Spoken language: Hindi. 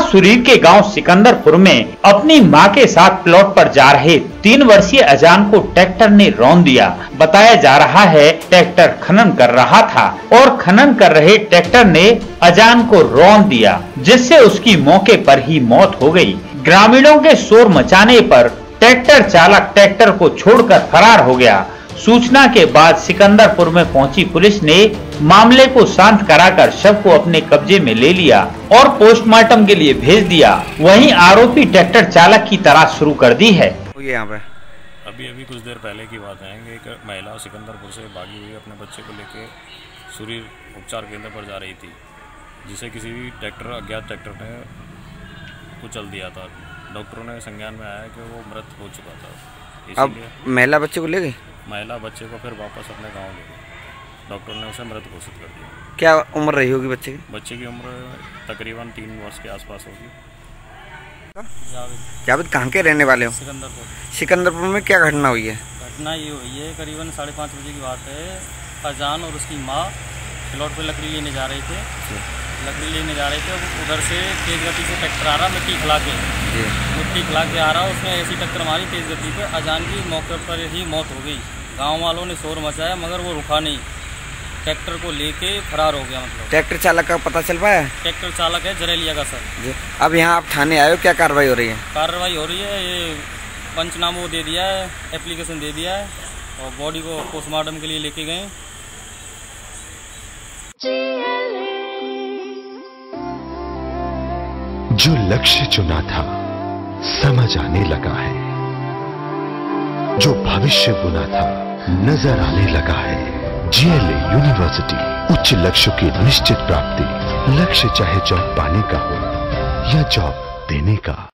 सुरीर के गाँव सिकंदरपुर में अपनी माँ के साथ प्लॉट पर जा रहे तीन वर्षीय अजान को ट्रैक्टर ने रौन दिया। बताया जा रहा है, ट्रैक्टर खनन कर रहा था और खनन कर रहे ट्रैक्टर ने अजान को रौन दिया, जिससे उसकी मौके पर ही मौत हो गई। ग्रामीणों के शोर मचाने पर ट्रैक्टर चालक ट्रैक्टर को छोड़कर फरार हो गया। सूचना के बाद सिकंदरपुर में पहुँची पुलिस ने मामले को शांत कराकर शव को अपने कब्जे में ले लिया और पोस्टमार्टम के लिए भेज दिया। वहीं आरोपी ट्रैक्टर चालक की तलाश शुरू कर दी है। यहाँ पे। अभी अभी कुछ देर पहले की बात है। एक महिला सिकंदरपुर से भागी हुई अपने बच्चे को लेके सूर्य उपचार केंद्र पर जा रही थी जिसे किसी ट्रैक्टर अज्ञात ट्रैक्टर ने कुचल दिया था। डॉक्टरों ने संज्ञान में आया कि वो मृत हो चुका था। अब महिला बच्चे को ले गई? महिला बच्चे को फिर वापस अपने गाँव ले गई। डॉक्टर ने उसे मृत घोषित कर दिया। क्या उम्र रही होगी बच्चे की? बच्चे की उम्र तकरीबन तीन वर्ष के आसपास होगी। जावेद कहाँ के रहने वाले हो? सिकंदरपुर। सिकंदरपुर में क्या घटना हुई है? घटना ये हुई है करीबन साढ़े पाँच बजे की बात है। अजान और उसकी माँ प्लॉट पे लकड़ी लेने जा रहे थे। लकड़ी लेने जा रहे थे उधर से तेज़ गति से ट्रैक्टर आ रहा मिट्टी खिला के। मिट्टी खिला के आ रहा उसने ऐसी टक्कर मारी तेज़ गति पे अजान की मौके पर ही मौत हो गई। गाँव वालों ने शोर मचाया मगर वो रुका नहीं। ट्रैक्टर को लेके फरार हो गया मतलब। ट्रैक्टर चालक का पता चल पाया? ट्रैक्टर चालक है जरेलिया का सर। जी। अब यहाँ आप थाने आए हो क्या कार्रवाई हो रही है? कार्रवाई हो रही है ये पंचनामा दे दिया है एप्लीकेशन दे दिया है और बॉडी को पोस्टमार्टम के लिए लेके गए। जो लक्ष्य चुना था, समझ आने लगा है। जो भविष्य बुना था, नज़र आने लगा है। जीएलए यूनिवर्सिटी, उच्च लक्ष्य की निश्चित प्राप्ति, लक्ष्य चाहे जॉब पाने का हो या जॉब देने का।